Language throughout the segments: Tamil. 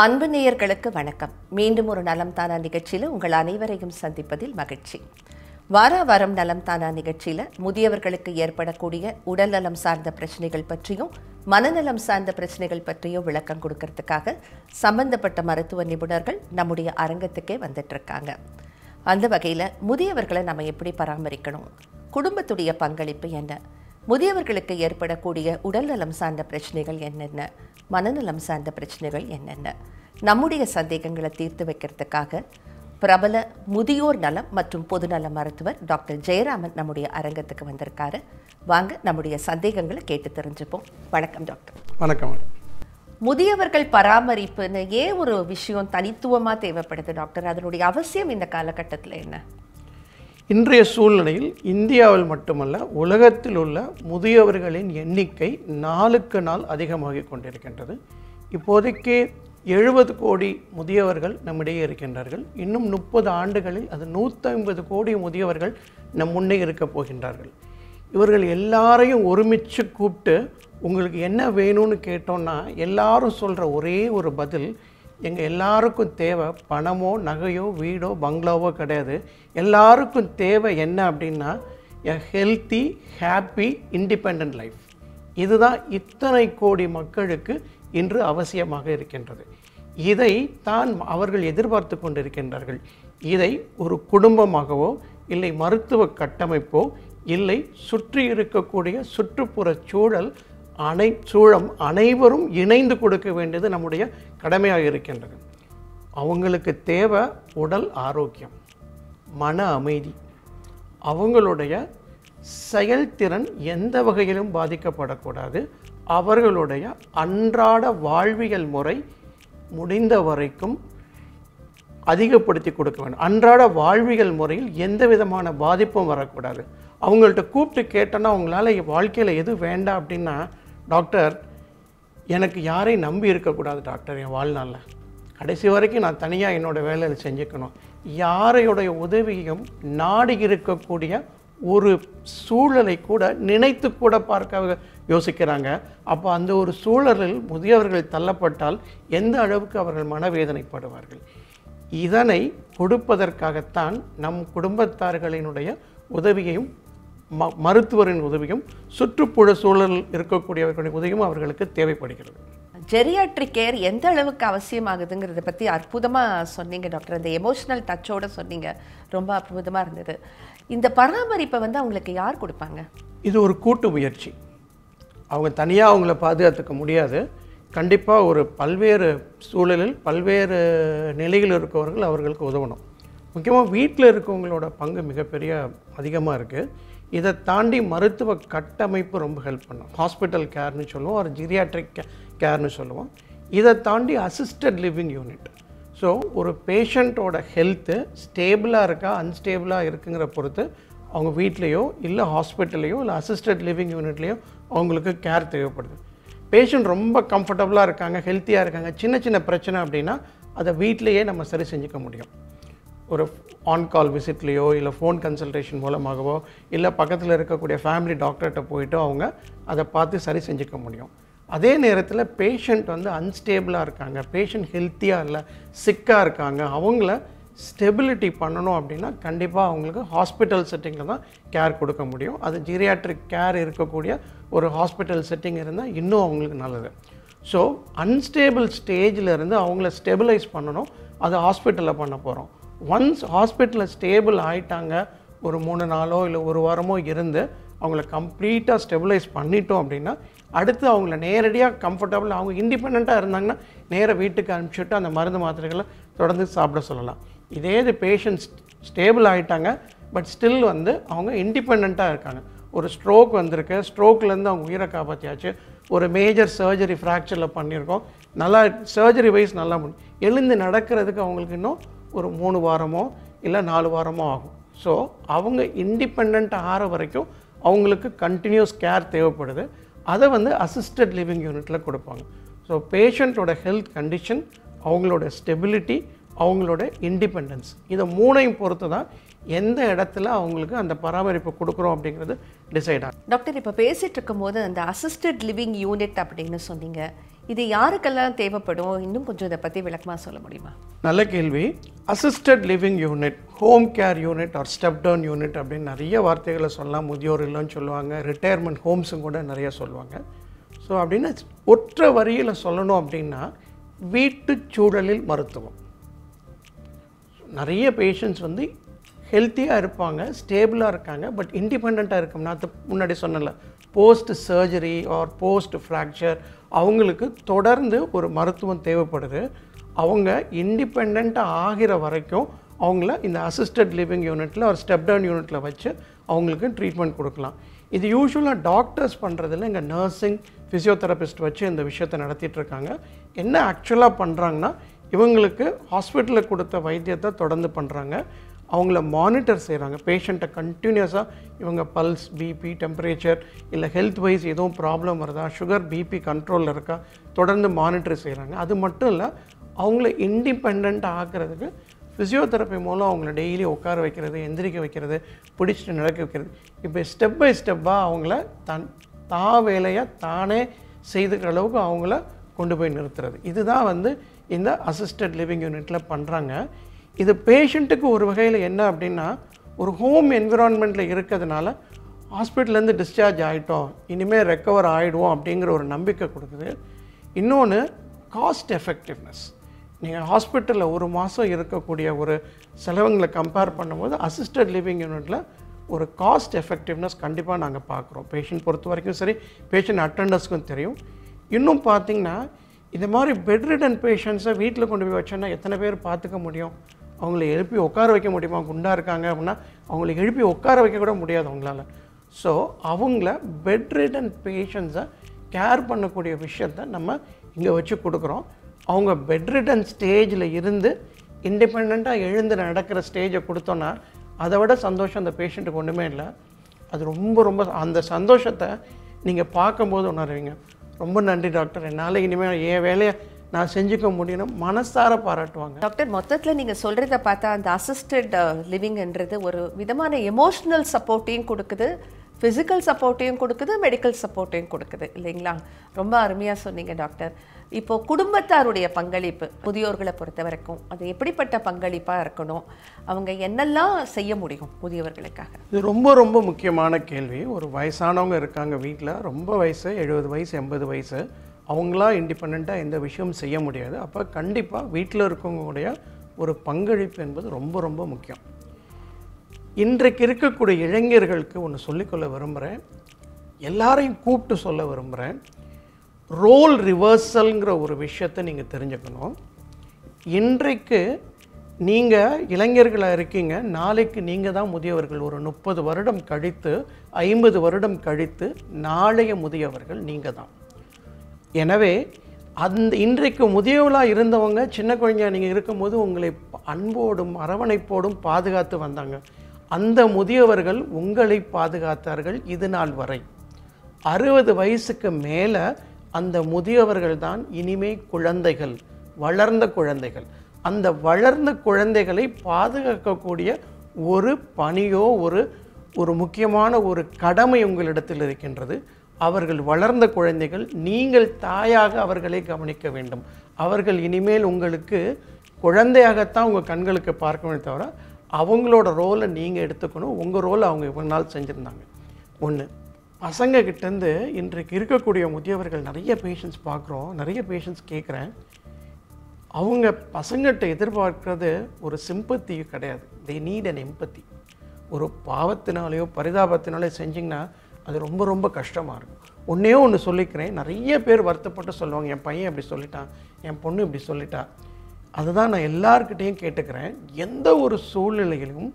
அன்பு நேயர்களுக்கு வணக்கம். மீண்டும் ஒரு நலம் தானா நிகழ்ச்சியில் உங்கள் அனைவரையும் சந்திப்பதில் மகிழ்ச்சி. வார வாரம் நலம் தானா நிகழ்ச்சியில் முதியவர்களுக்கு ஏற்படக்கூடிய உடல் நலம் சார்ந்த பிரச்சனைகள் பற்றியும் மனநலம் சார்ந்த பிரச்சனைகள் பற்றியும் விளக்கம் கொடுக்கறதுக்காக சம்பந்தப்பட்ட மருத்துவ நிபுணர்கள் நம்முடைய அரங்கத்துக்கே வந்துட்டு இருக்காங்க அந்த வகையில் முதியவர்களை நம்ம எப்படி பராமரிக்கணும்? குடும்பத்துடைய பங்களிப்பு என்ன? முதியவர்களுக்கு ஏற்படக்கூடிய உடல்நலம் சார்ந்த பிரச்சனைகள் என்னென்ன? மனநலம் சார்ந்த பிரச்சனைகள் என்னென்ன? நம்முடைய சந்தேகங்களை தீர்த்து வைக்கிறதுக்காக பிரபல முதியோர் நலம் மற்றும் பொதுநல மருத்துவர் டாக்டர் ஜெயராமன் நம்முடைய அரங்கத்துக்கு வந்திருக்காரு. வாங்க நம்முடைய சந்தேகங்களை கேட்டு தெரிஞ்சுப்போம். வணக்கம் டாக்டர். வணக்கம். முதியவர்கள் பராமரிப்புன்னு ஏன் ஒரு விஷயம் தனித்துவமா தேவைப்படுது டாக்டர்? அதனுடைய அவசியம் இந்த காலகட்டத்தில் என்ன? இன்றைய சூழ்நிலையில் இந்தியாவில் மட்டுமல்ல உலகத்தில் உள்ள முதியவர்களின் எண்ணிக்கை நாளுக்கு நாள் அதிகமாகிக் கொண்டிருக்கின்றது. இப்போதைக்கு எழுபது கோடி முதியவர்கள் நம்மிடையே இருக்கின்றார்கள். இன்னும் முப்பது ஆண்டுகளில் அது நூற்றி கோடி முதியவர்கள் நம் முன்னே இருக்கப் போகின்றார்கள். இவர்கள் எல்லாரையும் ஒருமிச்சு கூப்பிட்டு உங்களுக்கு என்ன வேணும்னு கேட்டோன்னா எல்லாரும் சொல்கிற ஒரே ஒரு பதில் எங்கள் எல்லாருக்கும் தேவை பணமோ நகையோ வீடோ பங்களாவோ கிடையாது. எல்லாருக்கும் தேவை என்ன அப்படின்னா a healthy happy independent life இதுதான் இத்தனை கோடி மக்களுக்கு இன்று அவசியமாக இருக்கின்றது. இதை தான் அவர்கள் எதிர்பார்த்து கொண்டிருக்கின்றார்கள். இதை ஒரு குடும்பமாகவோ இல்லை மருத்துவ கட்டமைப்போ இல்லை சுற்றி இருக்கக்கூடிய சுற்றுப்புற சூழல் அனை சூழம் அனைவரும் இணைந்து கொடுக்க வேண்டியது நம்முடைய கடமையாக இருக்கின்றது. அவங்களுக்கு தேவை உடல் ஆரோக்கியம் மன அமைதி. அவங்களுடைய செயல்திறன் எந்த வகையிலும் பாதிக்கப்படக்கூடாது. அவர்களுடைய அன்றாட வாழ்வியல் முறை முடிந்த வரைக்கும் அதிகப்படுத்தி கொடுக்க வேண்டும். அன்றாட வாழ்வியல் முறையில் எந்த விதமான பாதிப்பும் வரக்கூடாது. அவங்கள்ட்ட கூப்பிட்டு கேட்டோன்னா அவங்களால வாழ்க்கையில் எது வேண்டாம் அப்படின்னா டாக்டர் எனக்கு யாரையும் நம்பி இருக்கக்கூடாது டாக்டர் என் வாழ்நாளில். கடைசி வரைக்கும் நான் தனியாக என்னோடய வேலையில் செஞ்சுக்கணும். யாரையுடைய உதவியும் நாடி இருக்கக்கூடிய ஒரு சூழலை கூட நினைத்து கூட பார்க்க யோசிக்கிறாங்க. அப்போ அந்த ஒரு சூழலில் முதியவர்கள் தள்ளப்பட்டால் எந்த அளவுக்கு அவர்கள் மனவேதனைப்படுவார்கள்? இதனை கொடுப்பதற்காகத்தான் நம் குடும்பத்தார்களினுடைய உதவியையும் ம மருத்துவரின் உதவியும் சுற்றுப்புற சூழல் இருக்கக்கூடியவர்களின் உதவியும் அவர்களுக்கு தேவைப்படுகிறது. ஜெரியாட்ரிக் கேர் எந்த அளவுக்கு அவசியமாகுதுங்கிறத பற்றி அற்புதமாக சொன்னீங்க டாக்டர் அந்த எமோஷனல் டச்சோட சொன்னீங்க. ரொம்ப அற்புதமாக இருந்தது. இந்த பராமரிப்பை வந்து அவங்களுக்கு யார் கொடுப்பாங்க? இது ஒரு கூட்டு முயற்சி. அவங்க தனியாக அவங்கள பாதுகாத்துக்க முடியாது. கண்டிப்பாக ஒரு பல்வேறு சூழலில் பல்வேறு நிலையில் இருக்கவர்கள் அவர்களுக்கு உதவணும். முக்கியமாக வீட்டில் இருக்கவங்களோட பங்கு மிகப்பெரிய அதிகமாக இருக்குது இதை தாண்டி மருத்துவ கட்டமைப்பு ரொம்ப ஹெல்ப் பண்ணும். ஹாஸ்பிட்டல் கேர்னு சொல்லுவோம் ஒரு ஜீரியாட்ரிக் கேர்னு சொல்லுவோம். இதை தாண்டி அசிஸ்டட் லிவிங் யூனிட் ஸோ ஒரு பேஷண்ட்டோட ஹெல்த்து ஸ்டேபிளாக இருக்கா அன்ஸ்டேபிளாக இருக்குங்கிற பொறுத்து அவங்க வீட்லேயோ இல்லை ஹாஸ்பிட்டல்லையோ இல்லை அசிஸ்டட் லிவிங் யூனிட்லேயோ அவங்களுக்கு கேர் தேவைப்படுது. பேஷண்ட் ரொம்ப கம்ஃபர்டபுளாக இருக்காங்க ஹெல்த்தியாக இருக்காங்க. சின்ன சின்ன பிரச்சனை அப்படின்னா அதை வீட்டிலையே நம்ம சரி செஞ்சுக்க முடியும். ஒரு ஆன் கால் விசிட்லேயோ இல்லை ஃபோன் கன்சல்டேஷன் மூலமாகவோ இல்லை பக்கத்தில் இருக்கக்கூடிய ஃபேமிலி டாக்டர்கிட்ட போயிட்டு அவங்க அதை பார்த்து சரி செஞ்சுக்க முடியும். அதே நேரத்தில் பேஷண்ட் வந்து அன்ஸ்டேபிளாக இருக்காங்க. பேஷண்ட் ஹெல்த்தியாக இல்லை சிக்காக இருக்காங்க. அவங்கள ஸ்டெபிலிட்டி பண்ணணும் அப்படின்னா கண்டிப்பாக அவங்களுக்கு ஹாஸ்பிட்டல் செட்டிங்கில் தான் கேர் கொடுக்க முடியும். அது ஜீரியாட்ரிக் கேர் இருக்கக்கூடிய ஒரு ஹாஸ்பிட்டல் செட்டிங் இருந்தால் இன்னும் அவங்களுக்கு நல்லது. ஸோ அன்ஸ்டேபிள் ஸ்டேஜில் இருந்து அவங்கள ஸ்டெபிலைஸ் பண்ணணும். அது ஹாஸ்பிட்டலில் பண்ண போகிறோம் ஒன்ஸ் ஹாஸ்பிட்டலில் ஸ்டேபிள் ஆயிட்டாங்க ஒரு மூணு நாளோ இல்லை ஒரு வாரமோ இருந்து அவங்கள கம்ப்ளீட்டாக ஸ்டெபிலைஸ் பண்ணிட்டோம் அப்படின்னா அடுத்து அவங்கள நேரடியாக கம்ஃபர்டபுள் அவங்க இண்டிபெண்ட்டாக இருந்தாங்கன்னா நேராக வீட்டுக்கு அனுப்பிச்சுட்டு அந்த மருந்து மாத்திரைகளை தொடர்ந்து சாப்பிட சொல்லலாம். இதே இது பேஷண்ட்ஸ் ஸ்டேபிள் ஆகிட்டாங்க பட் ஸ்டில் வந்து அவங்க இண்டிபெண்ட்டாக இருக்காங்க. ஒரு ஸ்ட்ரோக் வந்திருக்கு ஸ்ட்ரோக்லேருந்து அவங்க உயிரை காப்பாற்றியாச்சு ஒரு மேஜர் சர்ஜரி ஃப்ராக்சரில் பண்ணியிருக்கோம். நல்லா சர்ஜரி வைஸ் நல்லா முடியும் எழுந்து நடக்கிறதுக்கு அவங்களுக்கு இன்னும் ஒரு மூணு வாரமோ இல்லை நாலு வாரமோ ஆகும். ஸோ அவங்க இண்டிபெண்ட் ஆகிற வரைக்கும் அவங்களுக்கு கண்டினியூஸ் கேர் தேவைப்படுது. அதை வந்து அசிஸ்டட் லிவிங் யூனிட்டில் கொடுப்பாங்க. ஸோ பேஷண்ட்டோட ஹெல்த் கண்டிஷன் அவங்களோட ஸ்டெபிலிட்டி அவங்களோட இண்டிபெண்டன்ஸ் இதை மூணையும் பொறுத்து தான் எந்த இடத்துல அவங்களுக்கு அந்த பராமரிப்பு கொடுக்குறோம் அப்படிங்கிறது டிசைட் ஆகும் டாக்டர் இப்போ பேசிட்டு இருக்கும்போது அந்த அசிஸ்டட் லிவிங் யூனிட் அப்படின்னு சொன்னீங்க. இது யாருக்கெல்லாம் தேவைப்படும்? இன்னும் கொஞ்சம் இதை பற்றி விளக்கமாக சொல்ல முடியுமா? நல்ல கேள்வி. Assisted living unit home care unit or step down unit அப்படின்னு நிறைய வார்த்தைகளை சொல்லலாம். முதியோர் இல்லைன்னு சொல்லுவாங்க. ரிட்டையர்மெண்ட் ஹோம்ஸும் கூட நிறைய சொல்லுவாங்க. ஸோ அப்படின்னு ஒற்றை வரியில் சொல்லணும் அப்படின்னா வீட்டு சூழலில் மருத்துவம். நிறைய பேஷண்ட்ஸ் வந்து ஹெல்த்தியாக இருப்பாங்க ஸ்டேபிளாக இருக்காங்க பட் இண்டிபெண்ட்டாக இருக்கும் நான் அது முன்னாடி சொன்னல post surgery or post fracture அவங்களுக்கு தொடர்ந்து ஒரு மருத்துவம் தேவைப்படுது. அவங்க இண்டிபெண்ட்டாக ஆகிற வரைக்கும் அவங்கள இந்த அசிஸ்டட் லிவிங் யூனிட்டில் ஒரு ஸ்டெப் டவுன் யூனிட்டில் வச்சு அவங்களுக்கு ட்ரீட்மெண்ட் கொடுக்கலாம். இது யூஸ்வலாக டாக்டர்ஸ் பண்ணுறதில் இங்கே நர்சிங் ஃபிசியோதெரபிஸ்ட் வச்சு இந்த விஷயத்தை நடத்திட்டுருக்காங்க என்ன ஆக்சுவலாக பண்ணுறாங்கன்னா இவங்களுக்கு ஹாஸ்பிட்டலில் கொடுத்த வைத்தியத்தை தொடர்ந்து பண்ணுறாங்க அவங்கள மானிட்டர் செய்கிறாங்க பேஷண்ட்டை கண்டினியூஸாக இவங்க பல்ஸ் பிபி டெம்பரேச்சர் இல்லை ஹெல்த் வைஸ் எதுவும் ப்ராப்ளம் வருதா? சுகர் பிபி கண்ட்ரோலில் இருக்கா? தொடர்ந்து மானிட்டர் செய்கிறாங்க அது மட்டும் இல்லை அவங்கள இண்டிபெண்ட்டாக ஆக்கிறதுக்கு ஃபிசியோதெரப்பி மூலம் அவங்கள டெய்லி உட்கார வைக்கிறது எந்திரிக்க வைக்கிறது பிடிச்சிட்டு நடக்க வைக்கிறது. இப்போ ஸ்டெப் பை ஸ்டெப்பாக அவங்கள தன் தா வேலையை தானே செய்துக்கிற அளவுக்கு அவங்கள கொண்டு போய் நிறுத்துறது. இதுதான் வந்து இந்த அசிஸ்டட் லிவிங் யூனிட்டில் பண்ணுறாங்க இது பேஷண்ட்டுக்கு ஒரு வகையில் என்ன அப்படின்னா ஒரு ஹோம் என்விரான்மெண்ட்டில் இருக்கிறதுனால ஹாஸ்பிட்டல்லேருந்து டிஸ்சார்ஜ் ஆகிட்டோம் இனிமேல் ரெக்கவர் ஆகிடுவோம் அப்படிங்கிற ஒரு நம்பிக்கை கொடுக்குது. இன்னொன்று காஸ்ட் எஃபெக்டிவ்னஸ் நீங்கள் ஹாஸ்பிட்டலில் ஒரு மாதம் இருக்கக்கூடிய ஒரு செலவுங்களை கம்பேர் பண்ணும்போது அசிஸ்டட் லிவிங் யூனிட்டில் ஒரு காஸ்ட் எஃபெக்டிவ்னஸ் கண்டிப்பாக நாங்கள் பார்க்குறோம். பேஷண்ட் பொறுத்த வரைக்கும் சரி பேஷண்ட் அட்டண்டர்ஸ்க்கும் தெரியும். இன்னும் பார்த்தீங்கன்னா இந்த மாதிரி பெட்ரிடன் பேஷண்ட்ஸை வீட்டில் கொண்டு போய் வச்சோன்னா எத்தனை பேர் பார்த்துக்க முடியும்? அவங்கள எழுப்பி உட்கார வைக்க முடியுமா? குண்டாக இருக்காங்க அப்படின்னா அவங்கள எழுப்பி உட்கார வைக்க கூட முடியாது அவங்களால. ஸோ அவங்கள பெட் பேஷண்ட்ஸை கேர் பண்ணக்கூடிய விஷயத்த நம்ம இங்கே வச்சு கொடுக்குறோம். அவங்க பெட் ரிட்டன் ஸ்டேஜில் இருந்து இண்டிபெண்ட்டாக எழுந்து நடக்கிற ஸ்டேஜை கொடுத்தோன்னா அதை விட சந்தோஷம் அந்த பேஷண்ட்டுக்கு ஒன்றுமே இல்லை. அது ரொம்ப ரொம்ப அந்த சந்தோஷத்தை நீங்கள் பார்க்கும்போது உணர்வீங்க. ரொம்ப நன்றி டாக்டர். என்னால் இனிமேல் என் வேலையை நான் செஞ்சுக்க முடியும்னு மனசார பாராட்டுவாங்க. டாக்டர் மொத்தத்தில் நீங்கள் சொல்கிறத பார்த்தா அந்த அசிஸ்டட் லிவிங்ன்றது ஒரு விதமான எமோஷ்னல் சப்போர்ட்டையும் கொடுக்குது ஃபிசிக்கல் சப்போர்ட்டையும் கொடுக்குது மெடிக்கல் சப்போர்ட்டையும் கொடுக்குது இல்லைங்களா? ரொம்ப அருமையாக சொன்னீங்க டாக்டர். இப்போ குடும்பத்தாருடைய பங்களிப்பு முதியோர்களை பொறுத்த வரைக்கும் அது எப்படிப்பட்ட பங்களிப்பாக இருக்கணும்? அவங்க என்னெல்லாம் செய்ய முடியும் முதியவர்களுக்காக இது ரொம்ப ரொம்ப முக்கியமான கேள்வி. ஒரு வயசானவங்க இருக்காங்க வீட்டில் ரொம்ப வயசு எழுபது வயசு எண்பது வயசு. அவங்களா இண்டிபெண்ட்டாக எந்த விஷயமும் செய்ய முடியாது. அப்போ கண்டிப்பாக வீட்டில் இருக்கவங்களுடைய ஒரு பங்களிப்பு என்பது ரொம்ப ரொம்ப முக்கியம். இன்றைக்கு இருக்கக்கூடிய இளைஞர்களுக்கு ஒன்று சொல்லிக்கொள்ள விரும்புகிறேன் எல்லாரையும் கூப்பிட்டு சொல்ல விரும்புகிறேன் ரோல் ரிவர்சல்ங்கிற ஒரு விஷயத்தை நீங்கள் தெரிஞ்சுக்கணும். இன்றைக்கு நீங்கள் இளைஞர்களாக இருக்கீங்க. நாளைக்கு நீங்கள் தான் முதியவர்கள். ஒரு முப்பது வருடம் கழித்து ஐம்பது வருடம் கழித்து நாளைய முதியவர்கள் நீங்கள் தான். எனவே அந்த இன்றைக்கு முதியவளாக இருந்தவங்க சின்ன குழந்தையாக நீங்கள் இருக்கும்போது உங்களை அன்போடும் அரவணைப்போடும் பாதுகாத்து வந்தாங்க. அந்த முதியவர்கள் உங்களை பாதுகாத்தார்கள் இது நாள் வரை. அறுபது வயசுக்கு மேலே அந்த முதியவர்கள் தான் இனிமே குழந்தைகள் வளர்ந்த குழந்தைகள். அந்த வளர்ந்த குழந்தைகளை பாதுகாக்கக்கூடிய ஒரு பணியோ ஒரு ஒரு முக்கியமான ஒரு கடமை உங்களிடத்தில் இருக்கின்றது. அவர்கள் வளர்ந்த குழந்தைகள் நீங்கள் தாயாக அவர்களை கவனிக்க வேண்டும். அவர்கள் இனிமேல் உங்களுக்கு குழந்தையாகத்தான் உங்கள் கண்களுக்கு பார்க்கணுமே தவிர அவங்களோட ரோலை நீங்கள் எடுத்துக்கணும். உங்கள் ரோலை அவங்க இவ்வளோ நாள் செஞ்சுருந்தாங்க. ஒன்று பசங்கக்கிட்டேருந்து இன்றைக்கு இருக்கக்கூடிய முதியவர்கள் நிறைய பேஷண்ட்ஸ் பார்க்குறோம். நிறைய பேஷண்ட்ஸ் கேட்குறேன். அவங்க பசங்கள்கிட்ட எதிர்பார்க்குறது ஒரு சிம்பத்தி கிடையாது. தே நீட் அண்ட் எம்பத்தி ஒரு பாவத்தினாலேயோ பரிதாபத்தினாலே செஞ்சிங்கன்னா அது ரொம்ப ரொம்ப கஷ்டமாக இருக்கும். ஒன்றே ஒன்று சொல்லிக்கிறேன். நிறைய பேர் வருத்தப்பட்டு சொல்லுவாங்க என் பையன் இப்படி சொல்லிட்டான் என் பொண்ணு இப்படி சொல்லிட்டா. அதுதான் நான் எல்லாருக்கிட்டேயும் கேட்டுக்கிறேன். எந்த ஒரு சூழ்நிலையிலும்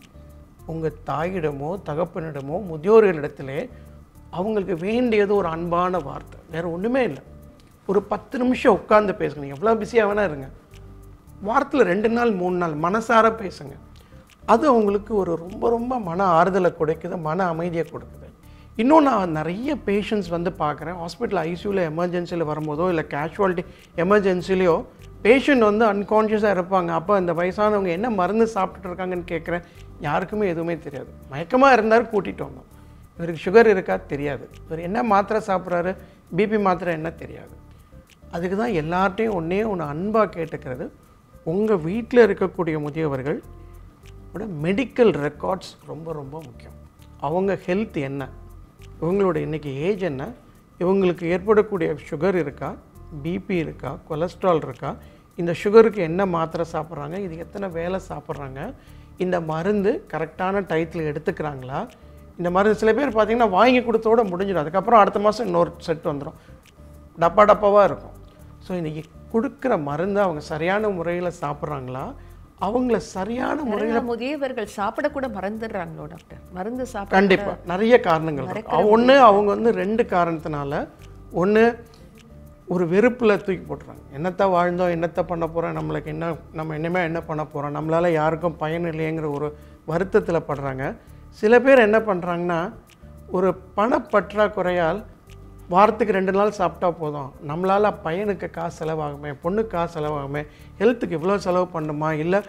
உங்கள் தாயிடமோ தகப்பனிடமோ முதியோர்களிடத்திலே அவங்களுக்கு வேண்டியது ஒரு அன்பான வார்த்தை. வேறு ஒன்றுமே இல்லை. ஒரு பத்து நிமிஷம் உட்காந்து பேசுங்க. எவ்வளோ பிஸியாக வேணா இருங்க. வாரத்தில் ரெண்டு நாள் மூணு நாள் மனசார பேசுங்க. அது அவங்களுக்கு ஒரு ரொம்ப ரொம்ப மன ஆறுதலை கொடுக்குது மன அமைதியை கொடுக்குது. இன்னும் நான் நிறைய பேஷண்ட்ஸ் வந்து பார்க்குறேன். ஹாஸ்பிட்டல் ஐசியூவில் எமர்ஜென்சியில் வரும்போதோ இல்லை கேஷுவாலிட்டி எமர்ஜென்சிலையோ பேஷண்ட் வந்து அன்கான்ஷியஸாக இருப்பாங்க. அப்போ இந்த வயசானவங்க என்ன மருந்து சாப்பிட்டுட்டு இருக்காங்கன்னு கேட்குறேன். யாருக்குமே எதுவுமே தெரியாது. மயக்கமாக இருந்தார் கூட்டிகிட்டு வந்தோம் இவருக்கு சுகர் இருக்கா? தெரியாது. இவர் என்ன மாத்திரை சாப்பிட்றாரு? பிபி மாத்திரை என்ன தெரியாது. அதுக்கு தான் எல்லார்ட்டையும் ஒன்றே ஒன்று அன்பாக கேட்டுக்கிறது. உங்கள் வீட்டில் இருக்கக்கூடிய முதியவர்கள் மெடிக்கல் ரெக்கார்ட்ஸ் ரொம்ப ரொம்ப முக்கியம். அவங்க ஹெல்த் என்ன? இவங்களோட இன்றைக்கி ஏஜ் என்ன? இவங்களுக்கு ஏற்படக்கூடிய சுகர் இருக்கா? பிபி இருக்கா? கொலஸ்ட்ரால் இருக்கா? இந்த சுகருக்கு என்ன மாத்திரை சாப்பிட்றாங்க? இது எத்தனை வேலை சாப்பிட்றாங்க? இந்த மருந்து கரெக்டான டயத்தில் எடுத்துக்கிறாங்களா? இந்த மருந்து சில பேர் பார்த்தீங்கன்னா வாங்கி கொடுத்தோட முடிஞ்சிடும். அதுக்கப்புறம் அடுத்த மாதம் இன்னொரு செட் வந்துடும் டப்பா டப்பாவாக இருக்கும். ஸோ இந்த கொடுக்குற மருந்து அவங்க சரியான முறையில் சாப்பிட்றாங்களா? அவங்கள சரியான முறை நிறைய முதியவர்கள் சாப்பிட கூட மறந்துடுறாங்களோ டாக்டர்? மருந்து சாப்பிட கண்டிப்பாக நிறைய காரணங்கள் ஒன்று அவங்க வந்து ரெண்டு காரணத்தினால ஒன்று ஒரு வெறுப்பில் தூக்கி போட்டுறாங்க. என்னத்தை வாழ்ந்தோம் என்னத்தை பண்ண போகிறோம் நம்மளுக்கு என்ன நம்ம இனிமேல் என்ன பண்ண போகிறோம் நம்மளால் யாருக்கும் பயன் இல்லைங்கிற ஒரு வருத்தத்தில் படுறாங்க. சில பேர் என்ன பண்ணுறாங்கன்னா ஒரு பணப்பற்றாக்குறையால் வாரத்துக்கு ரெண்டு நாள் சாப்பிட்டா போதும். நம்மளால் பையனுக்கு காசு செலவாகுமே பொண்ணுக்கு காசு செலவாகுமே ஹெல்த்துக்கு இவ்வளோ செலவு பண்ணுமா? இல்லை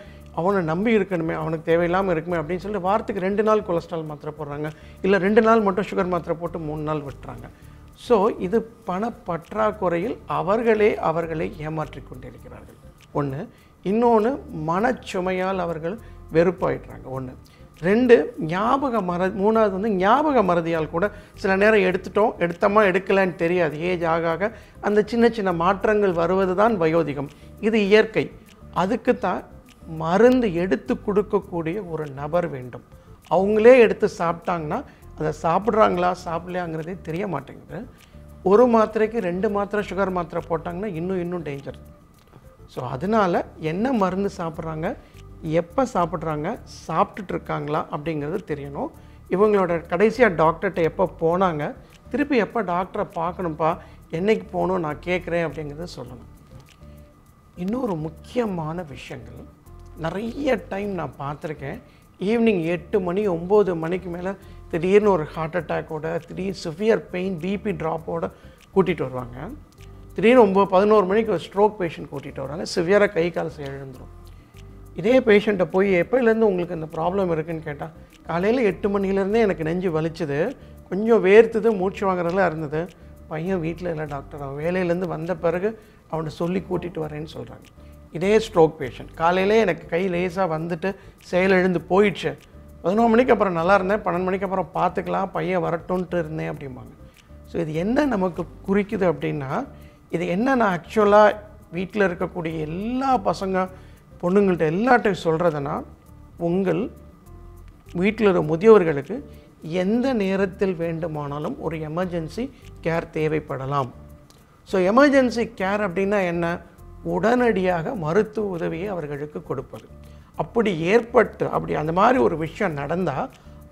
அவனை நம்பி இருக்கணுமே அவனுக்கு தேவையில்லாமல் இருக்குமே அப்படின்னு சொல்லிட்டு வாரத்துக்கு ரெண்டு நாள் கொலஸ்ட்ரால் மாத்திரை போடுறாங்க. இல்லை ரெண்டு நாள் மட்டும் சுகர் மாத்திரை போட்டு மூணு நாள் விட்டுறாங்க. ஸோ இது பண பற்றாக்குறையில் அவர்களே அவர்களை ஏமாற்றி கொண்டிருக்கிறார்கள். ஒன்று இன்னொன்று மனச்சுமையால் அவர்கள் வெறுப்பாயிடுறாங்க. ஒன்று ரெண்டு ஞாபக மற மூணாவது வந்து ஞாபக மறதியால் கூட சில நேரம் எடுத்துட்டோம் எடுத்தோமா எடுக்கலன்னு தெரியாது. ஏஜ் ஆக ஆக அந்த சின்ன சின்ன மாற்றங்கள் வருவது தான் வயோதிகம். இது இயற்கை. அதுக்கு தான் மருந்து எடுத்து கொடுக்கக்கூடிய ஒரு நபர் வேண்டும். அவங்களே எடுத்து சாப்பிட்டாங்கன்னா அதை சாப்பிட்றாங்களா சாப்பிடலையாங்கிறதே தெரிய மாட்டேங்குது. ஒரு மாத்திரைக்கு ரெண்டு மாத்திரை சுகர் மாத்திரை போட்டாங்கன்னா இன்னும் இன்னும் டேஞ்சர் ஸோ அதனால் என்ன மருந்து சாப்பிட்றாங்க? எப்போ சாப்பிட்றாங்க சாப்பிட்டுட்டு இருக்காங்களா அப்படிங்கிறது தெரியணும். இவங்களோட கடைசியாக டாக்டர்கிட்ட எப்போ போனாங்க திருப்பி எப்போ டாக்டரை பார்க்கணும்ப்பா என்றைக்கு போகணும் நான் கேட்குறேன் அப்படிங்கிறத சொல்லணும். இன்னொரு முக்கியமான விஷயங்கள் நிறைய டைம் நான் பார்த்துருக்கேன். ஈவினிங் எட்டு மணி ஒம்பது மணிக்கு மேலே திடீர்னு ஒரு ஹார்ட் அட்டாக்கோட திடீர்னு சிவியர் பெயின் பிபி ட்ராப்போட கூட்டிகிட்டு வருவாங்க. திடீர்னு ஒம்பது பதினோரு மணிக்கு ஒரு ஸ்ட்ரோக் பேஷண்ட் கூட்டிகிட்டு வராங்க சிவியராக கை கால் எழுந்துரும். இதே பேஷண்ட்டை போய் எப்போலேருந்து உங்களுக்கு இந்த ப்ராப்ளம் இருக்குன்னு கேட்டால் காலையில் எட்டு மணிலேருந்தே எனக்கு நெஞ்சு வலிச்சுது. கொஞ்சம் வேர்த்துது மூச்சு வாங்குறதுலாம் இருந்தது. பையன் வீட்டில் இல்லை டாக்டர் அவன் வேலையிலேருந்து வந்த பிறகு அவனை சொல்லி கூட்டிகிட்டு வரேன்னு சொல்கிறாங்க இதே ஸ்ட்ரோக் பேஷண்ட் காலையிலே எனக்கு கை லேசாக வந்துட்டு செயலிழந்து போயிடுச்சு. பதினோரு மணிக்கு அப்புறம் நல்லா இருந்தேன். பன்னெண்டு மணிக்கு அப்புறம் பார்த்துக்கலாம் பையன் வரட்டும்ன்ட்டு இருந்தேன் அப்படிம்பாங்க. ஸோ இது என்ன நமக்கு குறிக்குது அப்படின்னா இது என்ன நான் ஆக்சுவலாக வீட்டில் இருக்கக்கூடிய எல்லா பசங்க பொண்ணுங்கள்ட்ட எல்லாட்டையும் சொல்கிறதுனா உங்கள் வீட்டில் இருக்கிற முதியவர்களுக்கு எந்த நேரத்தில் வேண்டுமானாலும் ஒரு எமர்ஜென்சி கேர் தேவைப்படலாம். ஸோ எமர்ஜென்சி கேர் அப்படின்னா என்ன? உடனடியாக மருத்துவ உதவியை அவர்களுக்கு கொடுப்பது. அப்படி ஏற்பட்டு அப்படி அந்த மாதிரி ஒரு விஷயம் நடந்தால்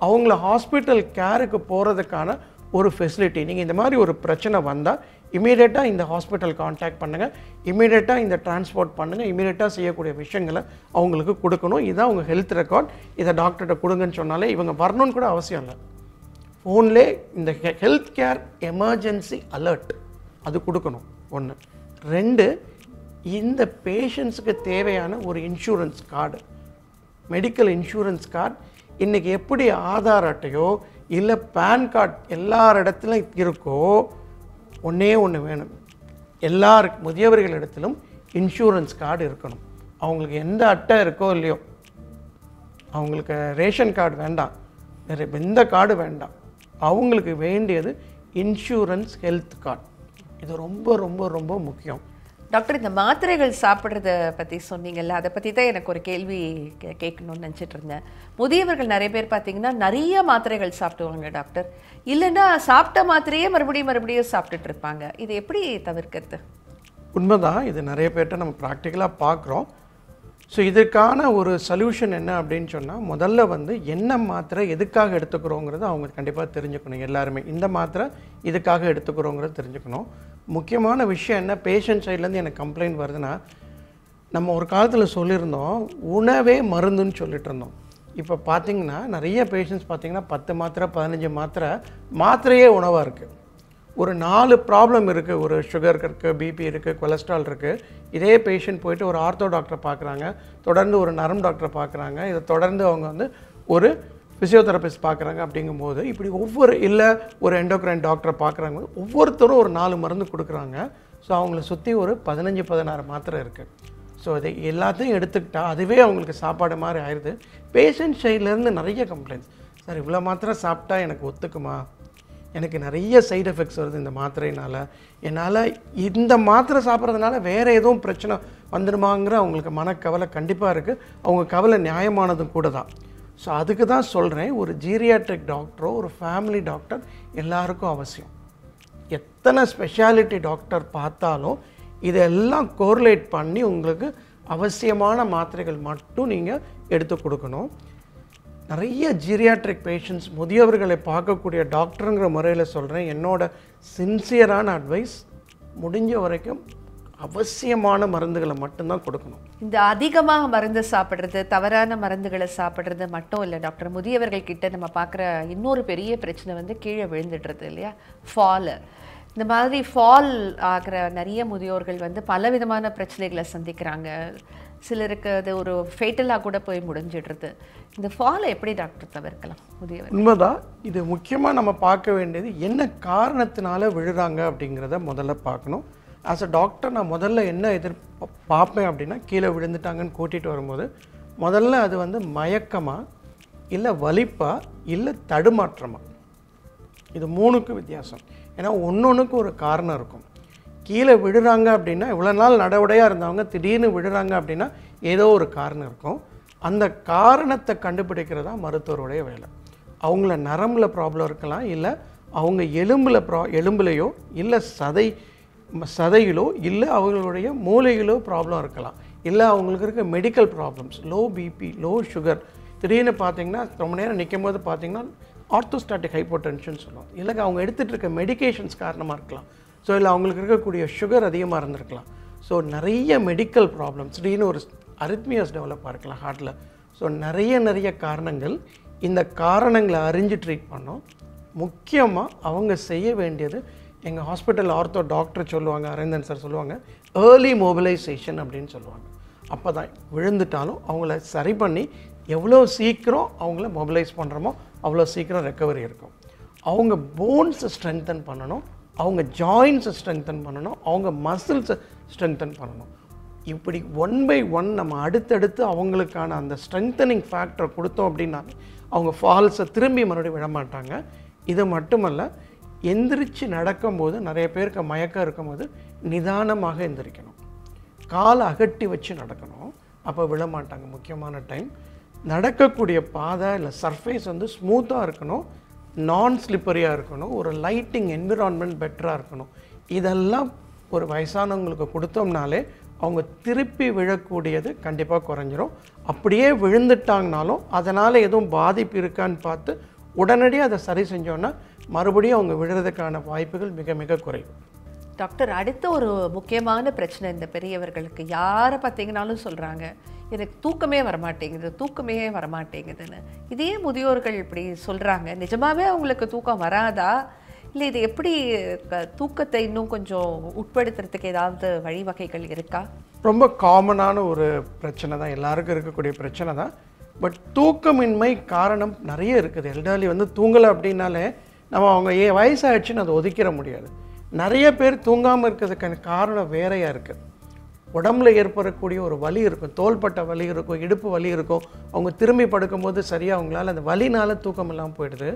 அவங்கள ஹாஸ்பிட்டல் கேருக்கு போகிறதுக்கான ஒரு ஃபெசிலிட்டி நீங்கள் இந்த மாதிரி ஒரு பிரச்சனை வந்தால் இமீடியட்டாக இந்த ஹாஸ்பிட்டல் காண்டாக்ட் பண்ணுங்கள் இமீடியட்டாக இந்த டிரான்ஸ்போர்ட் பண்ணுங்கள் இமீடியட்டாக செய்யக்கூடிய விஷயங்களை அவங்களுக்கு கொடுக்கணும். இதுதான் உங்கள் ஹெல்த் ரெக்கார்ட் இதை டாக்டர்கிட்ட கொடுங்கன்னு சொன்னாலே இவங்க வரணும்னு கூட அவசியம் இல்லை. ஃபோன்லே இந்த ஹெல்த் கேர் எமர்ஜென்சி அலர்ட் அது கொடுக்கணும். ஒன்று ரெண்டு இந்த பேஷண்ட்ஸுக்கு தேவையான ஒரு insurance card medical insurance card இன்றைக்கி எப்படி ஆதார் அட்டையோ இல்லை பேன் கார்டு எல்லார் இடத்துலையும் இருக்கோ ஒன்றே ஒன்று வேணும். எல்லார் முதியவர்களிடத்திலும் இன்சூரன்ஸ் கார்டு இருக்கணும். அவங்களுக்கு எந்த அட்டை இருக்கோ இல்லையோ அவங்களுக்கு ரேஷன் கார்டு வேண்டாம். வேறு எந்த கார்டு வேண்டாம். அவங்களுக்கு வேண்டியது இன்சூரன்ஸ் ஹெல்த் கார்டு இது ரொம்ப ரொம்ப ரொம்ப முக்கியம். டாக்டர் இந்த மாத்திரைகள் சாப்பிட்றத பற்றி சொன்னீங்கல்ல அதை பற்றி தான் எனக்கு ஒரு கேள்வி கே- கேட்கணும்னு நினச்சிட்டு இருந்தேன். முதியவர்கள் நிறைய பேர் பார்த்தீங்கன்னா நிறைய மாத்திரைகள் சாப்பிடுவாங்க டாக்டர். இல்லைன்னா சாப்பிட்ட மாத்திரையே மறுபடியும் மறுபடியும் சாப்பிட்டுட்டு இருப்பாங்க. இதை எப்படி தவிர்க்கிறது? உண்மைதான். இது நிறைய பேர்கிட்ட நம்ம ப்ராக்டிக்கலாக பார்க்குறோம் ஸோ இதற்கான ஒரு சொல்யூஷன் என்ன அப்படின்னு சொன்னால் முதல்ல வந்து என்ன மாத்திரை எதுக்காக எடுத்துக்கிறோங்கிறது அவங்க கண்டிப்பாக தெரிஞ்சுக்கணும் எல்லாருமே. இந்த மாத்திரை இதுக்காக எடுத்துக்கிறோங்கிறது தெரிஞ்சுக்கணும். முக்கியமான விஷயம் என்ன? பேஷண்ட் சைட்லேருந்து எனக்கு கம்ப்ளைண்ட் வருதுன்னா நம்ம ஒரு காலத்தில் சொல்லியிருந்தோம் உணவே மருந்துன்னு சொல்லிட்டு இருந்தோம். இப்போ பார்த்தீங்கன்னா நிறைய பேஷண்ட்ஸ் பார்த்தீங்கன்னா பத்து மாத்திரை பதினஞ்சு மாத்திரை மாத்திரையே உணவாக இருக்குது ஒரு நாலு ப்ராப்ளம் இருக்குது ஒரு சுகர் இருக்குது பிபி இருக்குது கொலஸ்ட்ரால் இருக்குது இதே பேஷண்ட் போயிட்டு ஒரு ஆர்த்தோ டாக்டரை பார்க்குறாங்க தொடர்ந்து ஒரு நரம் டாக்டரை பார்க்குறாங்க இதை தொடர்ந்து அவங்க வந்து ஒரு ஃபிசியோதெரபிஸ்ட் பார்க்குறாங்க அப்படிங்கும்போது இப்படி ஒவ்வொரு இல்லை ஒரு எண்டோக்ரைன் டாக்டரை பார்க்குறாங்க ஒவ்வொருத்தரும் ஒரு நாலு மருந்து கொடுக்குறாங்க. ஸோ அவங்கள சுற்றி ஒரு பதினஞ்சு பதினாறு மாத்திரை இருக்குது ஸோ இதை எல்லாத்தையும் எடுத்துக்கிட்டால் அதுவே அவங்களுக்கு சாப்பாடு மாதிரி ஆயிடுது பேஷண்ட் சைட்லேருந்து நிறைய கம்ப்ளைண்ட்ஸ் சார் இவ்வளோ மாத்திரை சாப்பிட்டா எனக்கு ஒத்துக்குமா? எனக்கு நிறைய சைடு எஃபெக்ட்ஸ் வருது இந்த மாத்திரையினால். என்னால் இந்த மாத்திரை சாப்பிட்றதுனால வேறு எதுவும் பிரச்சனை வந்துடுமாங்கிற அவங்களுக்கு மனக்கவலை கண்டிப்பாக இருக்குது அவங்க கவலை நியாயமானதும் கூட தான். ஸோ அதுக்கு தான் சொல்கிறேன் ஒரு ஜீரியாட்ரிக் டாக்டரோ ஒரு ஃபேமிலி டாக்டர் எல்லாருக்கும் அவசியம். எத்தனை ஸ்பெஷாலிட்டி டாக்டர் பார்த்தாலும் இதெல்லாம் கோர்லேட் பண்ணி உங்களுக்கு அவசியமான மாத்திரைகள் மட்டும் நீங்கள் எடுத்து கொடுக்கணும். நிறைய ஜீரியாட்ரிக் பேஷண்ட்ஸ் முதியவர்களை பார்க்கக்கூடிய டாக்டருங்கிற முறையில் சொல்கிறேன் என்னோட சின்சியரான அட்வைஸ் முடிஞ்ச வரைக்கும் அவசியமான மருந்துகளை மட்டும்தான் கொடுக்கணும். இந்த அதிகமாக மருந்து சாப்பிட்றது தவறான மருந்துகளை சாப்பிட்றது மட்டும் இல்லை டாக்டர் முதியவர்கள் கிட்ட நம்ம பார்க்குற இன்னொரு பெரிய பிரச்சனை வந்து கீழே விழுந்துடுறது இல்லையா? ஃபாலு இந்த மாதிரி ஃபால் ஆகிற நிறைய முதியோர்கள் வந்து பலவிதமான பிரச்சனைகளை சந்திக்கிறாங்க. சிலருக்கு அது ஒரு ஃபேட்டலாக கூட போய் முடிஞ்சிடுறது. இந்த ஃபாலை எப்படி டாக்டர் தவிர்க்கலாம் முதியவர் உண்மைதான் இது முக்கியமாக நம்ம பார்க்க வேண்டியது என்ன காரணத்தினால விழுறாங்க அப்படிங்கிறத முதல்ல பார்க்கணும். ஆஸ் அ டாக்டர் நான் முதல்ல என்ன எதிர் பார்ப்பேன் அப்படின்னா கீழே விழுந்துட்டாங்கன்னு கூட்டிகிட்டு வரும்போது முதல்ல அது வந்து மயக்கமா இல்லை வலிப்பா இல்லை தடுமாற்றமா? இது மூணுக்கு வித்தியாசம். ஏன்னா ஒன்னொன்றுக்கு ஒரு காரணம் இருக்கும். கீழே விழுறாங்க அப்படின்னா இவ்வளோ நாள் நடவடையாக இருந்தவங்க திடீர்னு விழுறாங்க அப்படின்னா ஏதோ ஒரு காரணம் இருக்கும். அந்த காரணத்தை கண்டுபிடிக்கிறது தான் மருத்துவருடைய வேலை. அவங்கள நரம்புல ப்ராப்ளம் இருக்கலாம் இல்லை அவங்க எலும்பில் ப்ரா எலும்புலையோ இல்லை சதை சதையிலோ இல்லை அவங்களுடைய மூளையிலோ ப்ராப்ளம் இருக்கலாம். இல்லை அவங்களுக்கு இருக்க medical problems low BP low sugar திடீர்னு பார்த்தீங்கன்னா ரொம்ப நேரம் நிற்கும் போது பார்த்தீங்கன்னா ஆர்த்தோஸ்டாட்டிக் ஹைப்போடென்ஷன் சொல்லுவோம் இல்லைங்க அவங்க எடுத்துகிட்டு இருக்க மெடிகேஷன்ஸ் காரணமாக இருக்கலாம். ஸோ இல்லை அவங்களுக்கு இருக்கக்கூடிய சுகர் அதிகமாக இருந்திருக்கலாம். ஸோ நிறைய மெடிக்கல் ப்ராப்ளம்ஸ் திடீர்னு ஒரு அரித்மியாஸ் டெவலப் இருக்கலாம் ஹார்ட்டில் ஸோ நிறைய நிறைய காரணங்கள் இந்த காரணங்களை அறிஞ்சு ட்ரீட் பண்ணோம். முக்கியமாக அவங்க செய்ய வேண்டியது எங்கள் ஹாஸ்பிட்டல் ஆர்த்தோ டாக்டர் சொல்லுவாங்க அரவிந்தன் சார் சொல்லுவாங்க ஏர்லி மொபிலைசேஷன் அப்படின்னு சொல்லுவாங்க. அப்போ தான் விழுந்துட்டாலும் அவங்கள சரி பண்ணி எவ்வளோ சீக்கிரம் அவங்கள மொபிலைஸ் பண்ணுறோமோ அவ்வளோ சீக்கிரம் ரெக்கவரி இருக்கும். அவங்க போன்ஸை ஸ்ட்ரென்தன் பண்ணணும் அவங்க ஜாயின்ஸை ஸ்ட்ரென்தன் பண்ணணும் அவங்க மசில்ஸை ஸ்ட்ரென்தன் பண்ணணும். இப்படி ஒன் பை ஒன் நம்ம அடுத்தடுத்து அவங்களுக்கான அந்த ஸ்ட்ரென்தனிங் ஃபேக்டர் கொடுத்தோம் அப்படின்னா அவங்க ஃபால்ஸை திரும்பி மறுபடியும் விடமாட்டாங்க. இது மட்டுமல்ல எந்திரிச்சு நடக்கும்போது நிறைய பேருக்கு மயக்கம் இருக்கும்போது நிதானமாக எந்திரிக்கணும். காலை அகட்டி வச்சு நடக்கணும். அப்போ விழமாட்டாங்க. முக்கியமான டைம். நடக்கக்கூடிய பாதை இல்லை சர்ஃபேஸ் வந்து ஸ்மூத்தாக இருக்கணும். நான் ஸ்லிப்பரியாக இருக்கணும். ஒரு லைட்டிங் என்விரான்மெண்ட் பெட்டராக இருக்கணும். இதெல்லாம் ஒரு வயசானவங்களுக்கு கொடுத்தோம்னாலே அவங்க திருப்பி விழக்கூடியது கண்டிப்பாக குறைஞ்சிரும். அப்படியே விழுந்துட்டாங்கனாலும் அதனால் எதுவும் பாதிப்பு இருக்கான்னு பார்த்து உடனடியாக அதை சரி செஞ்சோன்னா மறுபடியும் அவங்க விழுறதுக்கான வாய்ப்புகள் மிக மிக குறையும் டாக்டர் அடுத்த ஒரு முக்கியமான பிரச்சனை இந்த பெரியவர்களுக்கு யாரை பார்த்தீங்கனாலும் சொல்கிறாங்க எனக்கு தூக்கமே வரமாட்டேங்குது தூக்கமே வரமாட்டேங்குதுன்னு. இதே முதியோர்கள் இப்படி சொல்கிறாங்க நிஜமாவே அவங்களுக்கு தூக்கம் வராதா? இல்லை இது எப்படி தூக்கத்தை இன்னும் கொஞ்சம் உட்படுத்துறதுக்கு ஏதாவது வழிவகைகள் இருக்கா? ரொம்ப காமனான ஒரு பிரச்சனை தான் எல்லாருக்கும் இருக்கக்கூடிய பிரச்சனை தான். பட் தூக்கமின்மை காரணம் நிறைய இருக்குது. எல்டர்லி வந்து தூங்கலை அப்படின்னாலே நம்ம அவங்க ஏ வயசாகிடுச்சின்னு அதை ஒதுக்கிற முடியாது. நிறைய பேர் தூங்காமல் இருக்கிறதுக்கான காரணம் வேறையாக இருக்குது உடம்புல ஏற்படக்கூடிய ஒரு வலி இருக்கும். தோள்பட்ட வலி இருக்கும். இடுப்பு வலி இருக்கும். அவங்க திரும்பி படுக்கும்போது சரியாக அவங்களால அந்த வலினால் தூக்கம் இல்லாமல் போயிடுது.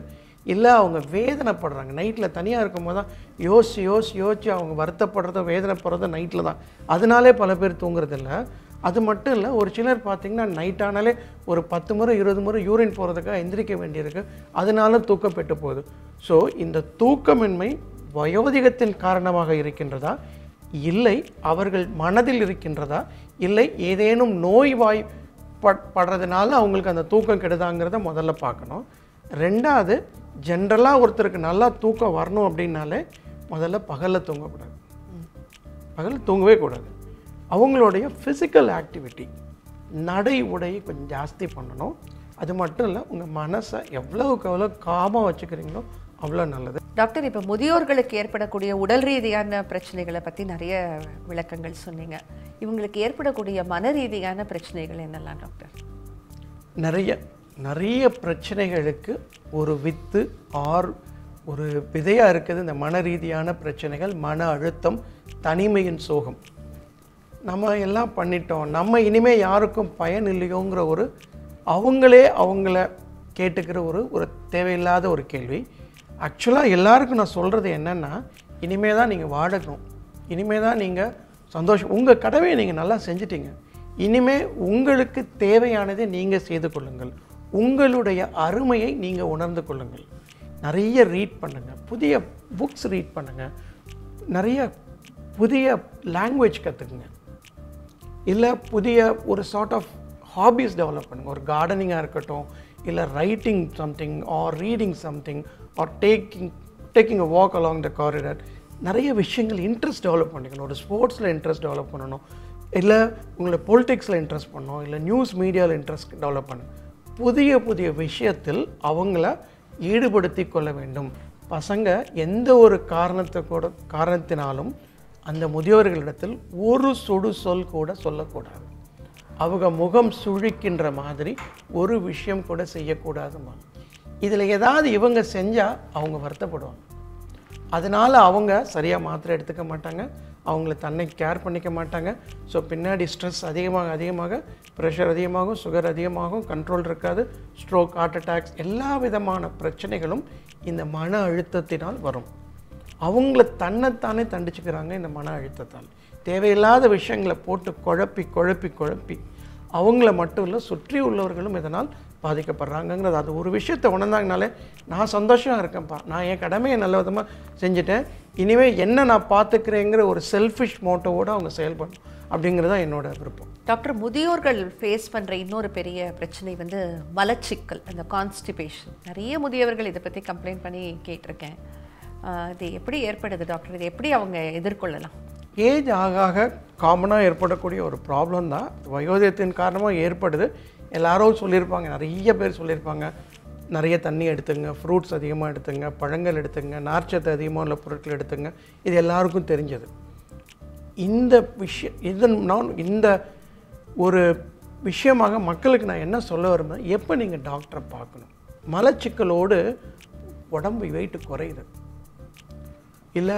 இல்லை அவங்க வேதனைப்படுறாங்க. நைட்டில் தனியாக இருக்கும்போது தான் யோசிச்சு யோசிச்சு யோசிச்சு அவங்க வருத்தப்படுறதும் வேதனைப்படுறதும் நைட்டில் தான். அதனாலே பல பேர் தூங்குறதில்ல. அது மட்டும் இல்லை ஒரு சிலர் பார்த்திங்கன்னா நைட் ஆனாலே ஒரு பத்து முறை இருபது முறை யூரின் போகிறதுக்காக எந்திரிக்க வேண்டியிருக்கு. அதனால தூக்கம் பெற்று போகுது. ஸோ இந்த தூக்கமின்மை வயோதிகத்தின் காரணமாக இருக்கின்றதா? இல்லை அவர்கள் மனதில் இருக்கின்றதா? இல்லை ஏதேனும் நோய் வாய் படுறதுனால அவங்களுக்கு அந்த தூக்கம் கெடுதாங்கிறத முதல்ல பார்க்கணும். ரெண்டாவது ஜென்ரலாக ஒருத்தருக்கு நல்லா தூக்கம் வரணும் அப்படின்னாலே முதல்ல பகலில் தூங்கக்கூடாது. பகலில் தூங்கவே கூடாது. அவங்களுடைய ஃபிசிக்கல் ஆக்டிவிட்டி நடை உடை கொஞ்சம் ஜாஸ்தி பண்ணணும். அது மட்டும் இல்லை உங்கள் மனசை எவ்வளவுக்கு எவ்வளோ காமாக வச்சுக்கிறீங்களோ அவ்வளோ நல்லது. டாக்டர் இப்போ முதியோர்களுக்கு ஏற்படக்கூடிய உடல் ரீதியான பிரச்சனைகளை பற்றி நிறைய விளக்கங்கள் சொன்னீங்க. இவங்களுக்கு ஏற்படக்கூடிய மன ரீதியான பிரச்சனைகள் என்னெல்லாம் டாக்டர்? நிறைய நிறைய பிரச்சனைகளுக்கு ஒரு வித்து ஆர் ஒரு விதையாக இருக்குது இந்த மன ரீதியான பிரச்சனைகள் மன அழுத்தம் தனிமையின் சோகம். நம்ம எல்லாம் பண்ணிட்டோம். நம்ம இனிமே யாருக்கும் பயன் இல்லையோங்கிற ஒரு அவங்களே அவங்கள கேட்டுக்கிற ஒரு ஒரு தேவையில்லாத ஒரு கேள்வி. ஆக்சுவலாக எல்லாருக்கும் நான் சொல்கிறது என்னென்னா இனிமே தான் நீங்கள் வாழணும். இனிமே தான் நீங்கள் சந்தோஷம் உங்கள் கடமையை நீங்கள் நல்லா செஞ்சிட்டீங்க. இனிமே உங்களுக்கு தேவையானதை நீங்கள் செய்து கொள்ளுங்கள். உங்களுடைய அருமையை நீங்கள் உணர்ந்து கொள்ளுங்கள். நிறைய ரீட் பண்ணுங்கள் புதிய புக்ஸ் ரீட் பண்ணுங்கள் நிறைய புதிய லாங்குவேஜ் கற்றுக்குங்க இல்லை புதிய ஒரு சார்ட் ஆஃப் ஹாபீஸ் டெவலப் பண்ணுங்க. ஒரு கார்டனிங்காக இருக்கட்டும் இல்லை writing something or reading something or taking taking a walk along the corridor நிறைய விஷயங்கள் இன்ட்ரெஸ்ட் டெவலப் பண்ணிக்கணும். ஒரு ஸ்போர்ட்ஸில் இன்ட்ரெஸ்ட் டெவலப் பண்ணணும். இல்லை உங்களை பொலிட்டிக்ஸில் இன்ட்ரெஸ்ட் பண்ணணும். இல்லை நியூஸ் மீடியாவில் இன்ட்ரெஸ்ட் டெவலப் பண்ணணும். புதிய புதிய விஷயத்தில் அவங்கள ஈடுபடுத்தி கொள்ள வேண்டும். பசங்க எந்த ஒரு காரணத்தை கூட காரணத்தினாலும் அந்த முதியோர்களிடத்தில் ஒரு சுடு சொல் கூட சொல்லக்கூடாது. அவங்க முகம் சுழிக்கின்ற மாதிரி ஒரு விஷயம் கூட செய்யக்கூடாதுமா? இதில் ஏதாவது இவங்க செஞ்சால் அவங்க வருத்தப்படுவாங்க. அதனால் அவங்க சரியாக மாத்திரை எடுத்துக்க மாட்டாங்க அவங்கள தன்னை கேர் பண்ணிக்க மாட்டாங்க. ஸோ பின்னாடி ஸ்ட்ரெஸ் அதிகமாக அதிகமாக ப்ரெஷர் அதிகமாகும் சுகர் அதிகமாகும் கண்ட்ரோல் இருக்காது ஸ்ட்ரோக் ஹார்ட் அட்டாக்ஸ் எல்லா விதமான பிரச்சனைகளும் இந்த மன அழுத்தத்தினால் வரும். அவங்கள தன்னைத்தானே தண்டிச்சுக்கிறாங்க இந்த மன அழுத்தத்தால். தேவையில்லாத விஷயங்களை போட்டு குழப்பி குழப்பி குழப்பி அவங்கள மட்டும் இல்லை சுற்றி உள்ளவர்களும் இதனால் பாதிக்கப்படுறாங்கங்கிறது. அது ஒரு விஷயத்தை உணர்ந்தாங்கனாலே நான் சந்தோஷமாக இருக்கேன்ப்பா. நான் என் கடமையை நல்ல விதமாக செஞ்சுட்டேன். இனிமேல் என்ன நான் பார்த்துக்கிறேங்கிற ஒரு செல்ஃபிஷ் மோட்டோவோடு அவங்க செயல்படணும் அப்படிங்கிறது தான் என்னோட விருப்பம். டாக்டர் முதியோர்கள் ஃபேஸ் பண்ணுற இன்னொரு பெரிய பிரச்சனை வந்து மலச்சிக்கல் அந்த கான்ஸ்டிபேஷன் நிறைய முதியவர்கள் இதை பற்றி கம்ப்ளைண்ட் பண்ணி கேட்டிருக்கேன். இது எப்படி ஏற்படுது டாக்டர் இது எப்படி அவங்க எதிர்கொள்ளலாம்? ஏஜ் ஆக ஆக காமனாக ஏற்படக்கூடிய ஒரு ப்ராப்ளம் தான். வயோதயத்தின் காரணமாக ஏற்படுது. எல்லாரும் சொல்லியிருப்பாங்க நிறைய பேர் சொல்லியிருப்பாங்க நிறைய தண்ணி எடுத்துங்க ஃப்ரூட்ஸ் அதிகமாக எடுத்துங்க பழங்கள் எடுத்துங்க நார்ச்சத்து அதிகமாக உள்ள பொருட்கள் எடுத்துங்க. இது எல்லாருக்கும் தெரிஞ்சது. இந்த விஷயம் இதன் நான் இந்த ஒரு விஷயமாக மக்களுக்கு நான் என்ன சொல்ல வரும்போது எப்போ நீங்கள் டாக்டரை பார்க்கணும்? மலச்சிக்கலோடு உடம்பு வெயிட் குறையுது. இல்லை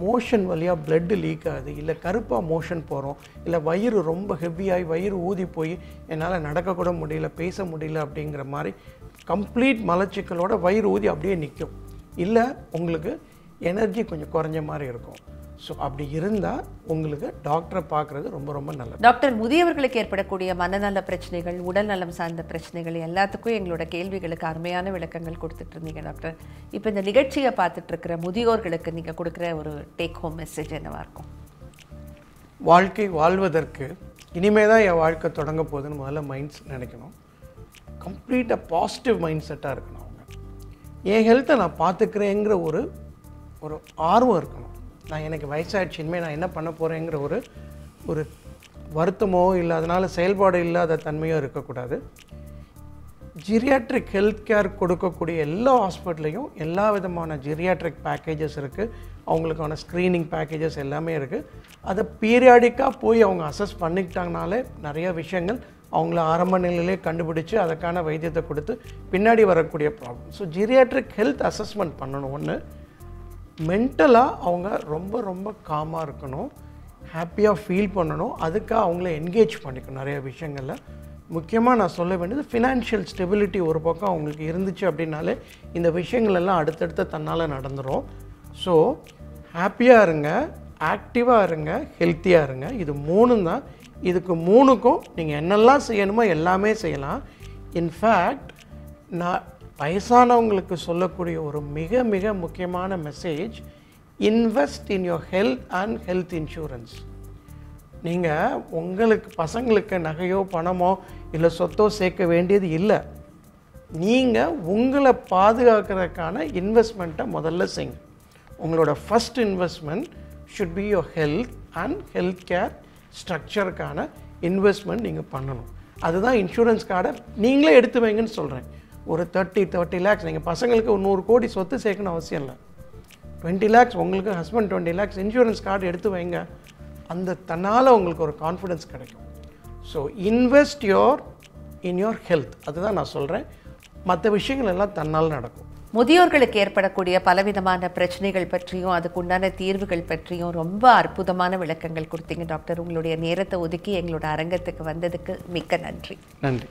மோஷன் வழியாக பிளட்டு லீக் ஆகுது இல்லை கருப்பாக மோஷன் போகிறோம் இல்லை வயிறு ரொம்ப ஹெவியாகி வயிறு ஊதி போய் என்னால் நடக்கக்கூட முடியல பேச முடியல அப்படிங்கிற மாதிரி கம்ப்ளீட் மலச்சிக்கலோட வயிறு ஊதி அப்படியே நிற்கும் இல்லை உங்களுக்கு எனர்ஜி கொஞ்சம் குறைஞ்ச மாதிரி இருக்கும். ஸோ அப்படி இருந்தால் உங்களுக்கு டாக்டரை பார்க்குறது ரொம்ப ரொம்ப நல்லது. டாக்டர் முதியவர்களுக்கு ஏற்படக்கூடிய மனநல பிரச்சனைகள் உடல் நலம் சார்ந்த பிரச்சனைகள் எல்லாத்துக்கும் எங்களோட கேள்விகளுக்கு அருமையான விளக்கங்கள் கொடுத்துட்டு இருந்தீங்க டாக்டர் இப்போ இந்த நிகழ்ச்சியை பார்த்துட்டு இருக்கிற முதியோர்களுக்கு நீங்கள் கொடுக்குற ஒரு டேக் ஹோம் மெசேஜ் என்னவா இருக்கும்? வாழ்க்கை வாழ்வதற்கு இனிமே தான் என் வாழ்க்கை தொடங்க போகுதுன்னு முதல்ல மைண்ட்ஸ் நினைக்கணும். கம்ப்ளீட்டாக பாசிட்டிவ் மைண்ட் செட்டாக இருக்கணும் அவங்க. என் ஹெல்த்தை நான் பார்த்துக்கிறேங்கிற ஒரு ஒரு ஆர்வம் இருக்கணும். நான் எனக்கு வயசாகிடுச்சு இனிமேல் நான் என்ன பண்ண போகிறேங்கிற ஒரு ஒரு வருத்தமோ இல்லை அதனால் செயல்பாடு இல்லாத தன்மையோ இருக்கக்கூடாது. ஜிரியாட்ரிக் ஹெல்த் கேர் கொடுக்கக்கூடிய எல்லா ஹாஸ்பிட்டல்லையும் எல்லா விதமான ஜிரியாட்ரிக் பேக்கேஜஸ் இருக்குது அவங்களுக்கான ஸ்க்ரீனிங் பேக்கேஜஸ் எல்லாமே இருக்குது அதை பீரியாடிக்காக போய் அவங்க அசஸ் பண்ணிக்கிட்டாங்கனாலே நிறைய விஷயங்கள் அவங்கள ஆரம்ப நிலையிலே கண்டுபிடிச்சு அதற்கான வைத்தியத்தை கொடுத்து பின்னாடி வரக்கூடிய problem so geriatric health assessment பண்ணணும். ஒன்று மென்டலாக அவங்க ரொம்ப ரொம்ப காமாக இருக்கணும். ஹாப்பியாக ஃபீல் பண்ணணும். அதுக்காக அவங்கள என்கேஜ் பண்ணிக்கணும் நிறைய விஷயங்களில். முக்கியமாக நான் சொல்ல வேண்டியது ஃபினான்ஷியல் ஸ்டெபிலிட்டி ஒரு பக்கம் அவங்களுக்கு இருந்துச்சு அப்படின்னாலே இந்த விஷயங்கள் எல்லாம் தன்னால் நடந்துடும் ஸோ ஹாப்பியாக இருங்க ஆக்டிவாக இருங்க ஹெல்த்தியாக இருங்க. இது மூணும் தான். இதுக்கு மூணுக்கும் நீங்கள் என்னெல்லாம் செய்யணுமோ எல்லாமே செய்யலாம். இன்ஃபேக்ட் நான் வயசானவங்களுக்கு சொல்லக்கூடிய ஒரு மிக மிக முக்கியமான message invest in your health and health insurance நீங்கள் உங்களுக்கு பசங்களுக்கு நகையோ பணமோ இல்லை சொத்தோ சேர்க்க வேண்டியது இல்லை. நீங்கள் உங்களை பாதுகாக்கிறதுக்கான இன்வெஸ்ட்மெண்ட்டை முதல்ல செய்யுங்க. உங்களோட first investment should be your health and health care ஸ்ட்ரக்சருக்கான investment நீங்கள் பண்ணணும். அதுதான் இன்சூரன்ஸ் கார்டை நீங்களே எடுத்து வைங்கன்னு சொல்கிறேன் ஒரு தேர்ட்டி தேர்ட்டி லேக்ஸ் நீங்கள் பசங்களுக்கு ஒரு நூறு கோடி சொத்து சேர்க்கணும் அவசியம் இல்லை. டுவெண்ட்டி லேக்ஸ் உங்களுக்கு husband twenty lakhs insurance card எடுத்து வைங்க. அந்த தன்னால் உங்களுக்கு ஒரு கான்ஃபிடன்ஸ் கிடைக்கும். So invest your in your health அதுதான் நான் சொல்கிறேன் மற்ற விஷயங்கள் எல்லாம் தன்னால் நடக்கும். முதியோர்களுக்கு ஏற்படக்கூடிய பலவிதமான பிரச்சனைகள் பற்றியும் அதுக்குண்டான தீர்வுகள் பற்றியும் ரொம்ப அற்புதமான விளக்கங்கள் கொடுத்தீங்க டாக்டர். உங்களுடைய நேரத்தை ஒதுக்கி எங்களோட அரங்கத்துக்கு வந்ததுக்கு மிக்க நன்றி. நன்றி.